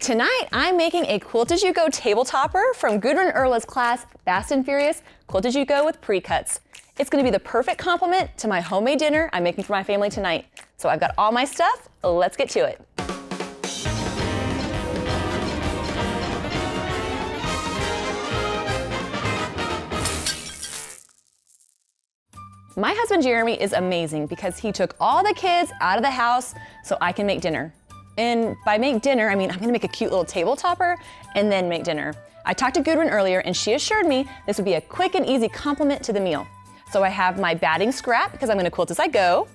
Tonight, I'm making a Quilt As You Go table topper from Gudrun Erla's class, Fast and Furious, Quilt As You Go with pre-cuts. It's gonna be the perfect complement to my homemade dinner I'm making for my family tonight. So I've got all my stuff, let's get to it. My husband Jeremy is amazing because he took all the kids out of the house so I can make dinner. And by make dinner, I mean I'm gonna make a cute little table topper and then make dinner. I talked to Gudrun earlier and she assured me this would be a quick and easy complement to the meal. So I have my batting scrap because I'm gonna quilt as I go.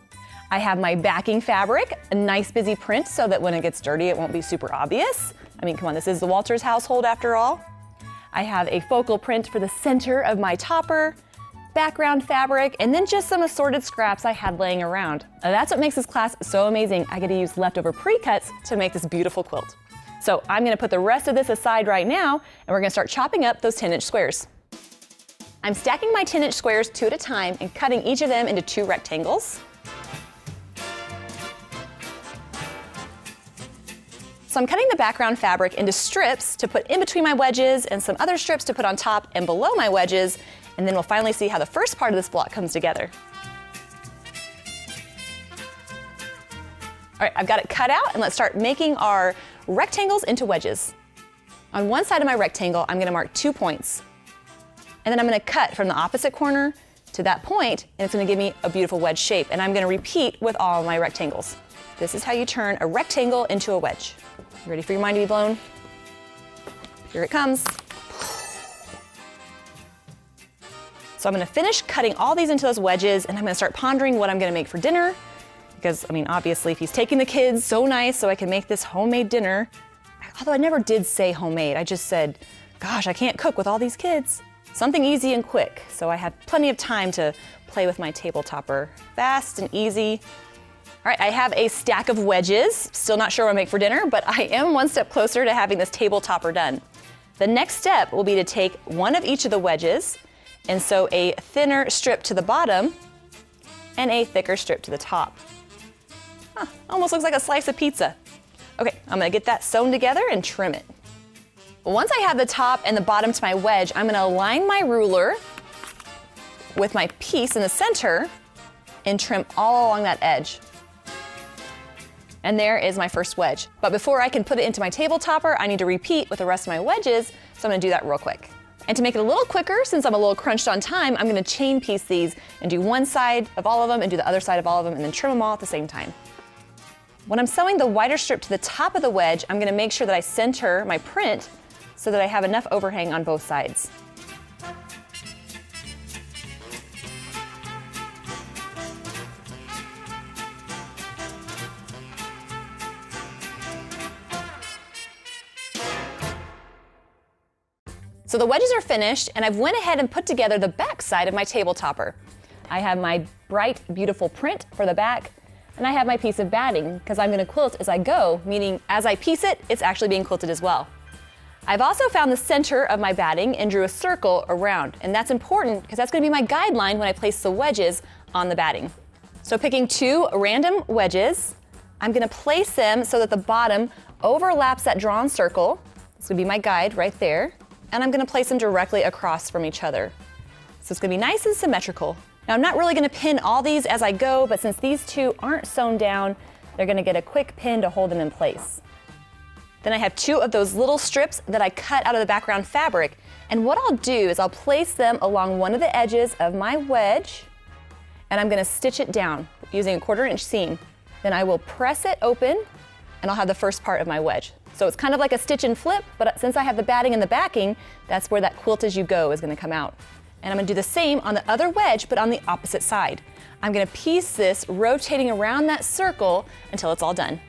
I have my backing fabric, a nice busy print so that when it gets dirty it won't be super obvious. I mean, come on, this is the Walters household after all. I have a focal print for the center of my topper background fabric, and then just some assorted scraps I had laying around. Now that's what makes this class so amazing. I get to use leftover pre-cuts to make this beautiful quilt. So I'm gonna put the rest of this aside right now, and we're gonna start chopping up those 10 inch squares. I'm stacking my 10 inch squares two at a time and cutting each of them into two rectangles. So I'm cutting the background fabric into strips to put in between my wedges and some other strips to put on top and below my wedges and then we'll finally see how the first part of this block comes together. All right, I've got it cut out and let's start making our rectangles into wedges. On one side of my rectangle, I'm gonna mark two points. And then I'm gonna cut from the opposite corner to that point, and it's gonna give me a beautiful wedge shape. And I'm gonna repeat with all my rectangles. This is how you turn a rectangle into a wedge. You ready for your mind to be blown? Here it comes. So I'm gonna finish cutting all these into those wedges and I'm gonna start pondering what I'm gonna make for dinner. Because, I mean, obviously, if he's taking the kids, so nice, so I can make this homemade dinner. Although I never did say homemade, I just said, gosh, I can't cook with all these kids. Something easy and quick, so I had plenty of time to play with my table topper. Fast and easy. All right, I have a stack of wedges. Still not sure what I make for dinner, but I am one step closer to having this table topper done. The next step will be to take one of each of the wedges and sew a thinner strip to the bottom and a thicker strip to the top. Huh, almost looks like a slice of pizza. Okay, I'm gonna get that sewn together and trim it. Once I have the top and the bottom to my wedge, I'm gonna align my ruler with my piece in the center and trim all along that edge. And there is my first wedge. But before I can put it into my table topper, I need to repeat with the rest of my wedges, so I'm gonna do that real quick. And to make it a little quicker, since I'm a little crunched on time, I'm gonna chain piece these and do one side of all of them and do the other side of all of them and then trim them all at the same time. When I'm sewing the wider strip to the top of the wedge, I'm gonna make sure that I center my print so that I have enough overhang on both sides. So the wedges are finished and I've went ahead and put together the back side of my table topper. I have my bright, beautiful print for the back and I have my piece of batting because I'm gonna quilt as I go, meaning as I piece it, it's actually being quilted as well. I've also found the center of my batting and drew a circle around, and that's important because that's gonna be my guideline when I place the wedges on the batting. So picking two random wedges, I'm gonna place them so that the bottom overlaps that drawn circle. This would be my guide right there and I'm gonna place them directly across from each other. So it's gonna be nice and symmetrical. Now I'm not really gonna pin all these as I go, but since these two aren't sewn down, they're gonna get a quick pin to hold them in place. Then I have two of those little strips that I cut out of the background fabric. And what I'll do is I'll place them along one of the edges of my wedge, and I'm gonna stitch it down using a quarter inch seam. Then I will press it open, and I'll have the first part of my wedge. So it's kind of like a stitch and flip, but since I have the batting and the backing, that's where that quilt as you go is gonna come out. And I'm gonna do the same on the other wedge, but on the opposite side. I'm gonna piece this, rotating around that circle until it's all done.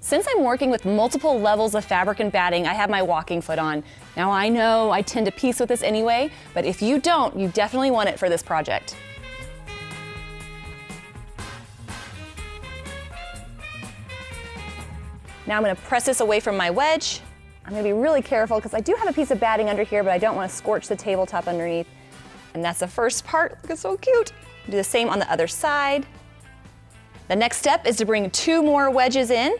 Since I'm working with multiple levels of fabric and batting, I have my walking foot on. Now I know I tend to piece with this anyway, but if you don't, you definitely want it for this project. Now I'm gonna press this away from my wedge. I'm gonna be really careful because I do have a piece of batting under here, but I don't wanna scorch the tabletop underneath. And that's the first part, look, it's so cute. Do the same on the other side. The next step is to bring two more wedges in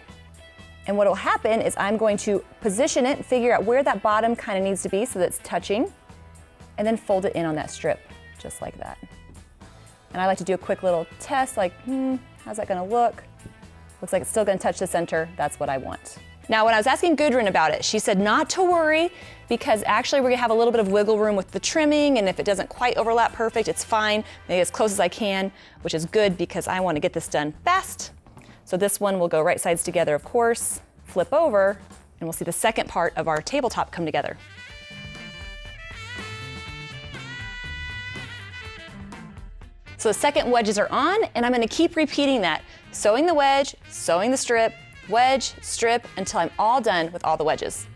And what will happen is I'm going to position it, figure out where that bottom kind of needs to be so that it's touching, and then fold it in on that strip, just like that. And I like to do a quick little test, like, hmm, how's that gonna look? Looks like it's still gonna touch the center. That's what I want. Now, when I was asking Gudrun about it, she said not to worry because actually we're gonna have a little bit of wiggle room with the trimming and if it doesn't quite overlap perfect, it's fine. Maybe as close as I can, which is good because I wanna get this done fast. So this one will go right sides together, of course, flip over, and we'll see the second part of our tabletop come together. So the second wedges are on, and I'm gonna keep repeating that. Sewing the wedge, sewing the strip, wedge, strip, until I'm all done with all the wedges.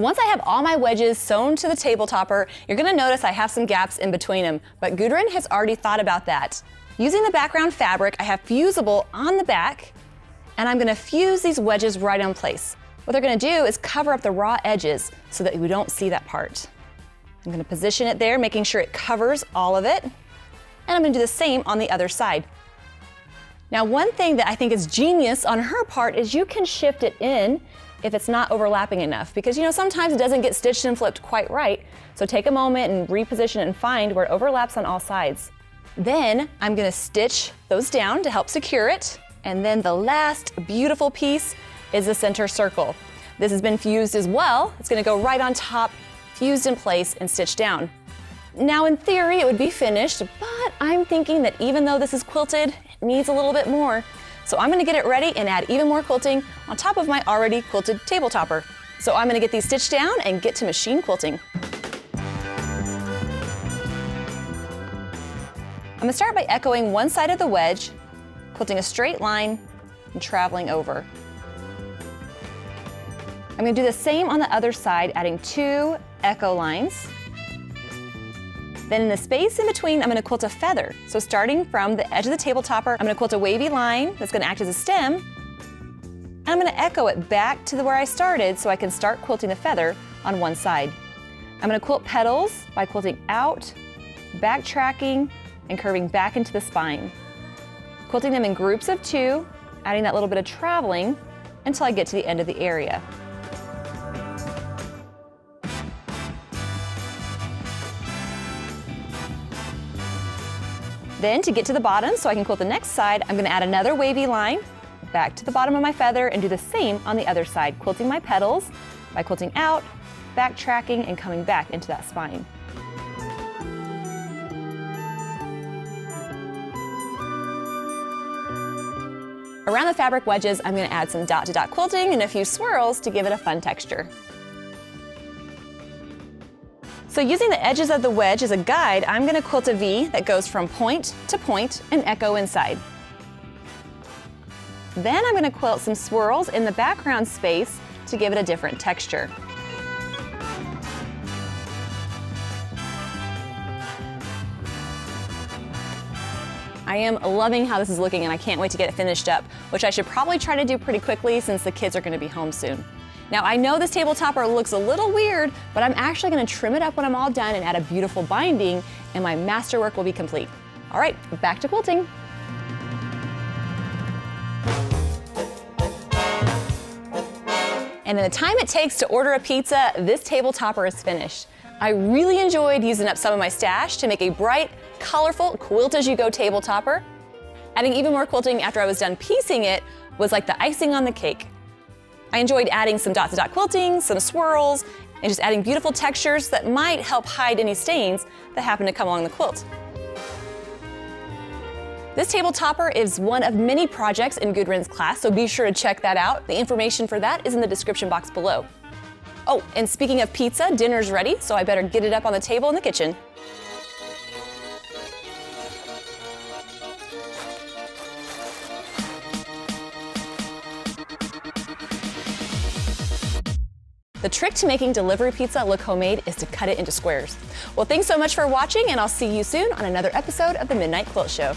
Once I have all my wedges sewn to the table topper, you're gonna notice I have some gaps in between them, but Gudrun has already thought about that. Using the background fabric, I have fusible on the back, and I'm gonna fuse these wedges right on place. What they're gonna do is cover up the raw edges so that we don't see that part. I'm gonna position it there, making sure it covers all of it, and I'm gonna do the same on the other side. Now, one thing that I think is genius on her part is you can shift it in if it's not overlapping enough because you know sometimes it doesn't get stitched and flipped quite right. So take a moment and reposition and find where it overlaps on all sides. Then I'm gonna stitch those down to help secure it. And then the last beautiful piece is the center circle. This has been fused as well. It's gonna go right on top, fused in place and stitched down. Now in theory it would be finished, but I'm thinking that even though this is quilted, it needs a little bit more. So I'm gonna get it ready and add even more quilting on top of my already quilted table topper. So I'm gonna get these stitched down and get to machine quilting. I'm gonna start by echoing one side of the wedge, quilting a straight line, and traveling over. I'm gonna do the same on the other side, adding two echo lines. Then in the space in between, I'm gonna quilt a feather. So starting from the edge of the table topper, I'm gonna quilt a wavy line that's gonna act as a stem. And I'm gonna echo it back to the where I started so I can start quilting the feather on one side. I'm gonna quilt petals by quilting out, backtracking, and curving back into the spine. Quilting them in groups of two, adding that little bit of traveling until I get to the end of the area. Then to get to the bottom so I can quilt the next side, I'm gonna add another wavy line back to the bottom of my feather and do the same on the other side, quilting my petals by quilting out, backtracking, and coming back into that spine. Around the fabric wedges, I'm gonna add some dot to dot quilting and a few swirls to give it a fun texture. So using the edges of the wedge as a guide, I'm gonna quilt a V that goes from point to point and echo inside. Then I'm gonna quilt some swirls in the background space to give it a different texture. I am loving how this is looking and I can't wait to get it finished up, which I should probably try to do pretty quickly since the kids are gonna be home soon. Now I know this table topper looks a little weird, but I'm actually gonna trim it up when I'm all done and add a beautiful binding and my masterwork will be complete. All right, back to quilting. And in the time it takes to order a pizza, this table topper is finished. I really enjoyed using up some of my stash to make a bright, colorful quilt as you go table topper. Adding even more quilting after I was done piecing it was like the icing on the cake. I enjoyed adding some dot to dot quilting, some swirls, and just adding beautiful textures that might help hide any stains that happen to come along the quilt. This table topper is one of many projects in Gudrun's class, so be sure to check that out. The information for that is in the description box below. Oh, and speaking of pizza, dinner's ready, so I better get it up on the table in the kitchen. The trick to making delivery pizza look homemade is to cut it into squares. Well, thanks so much for watching, and I'll see you soon on another episode of the Midnight Quilt Show.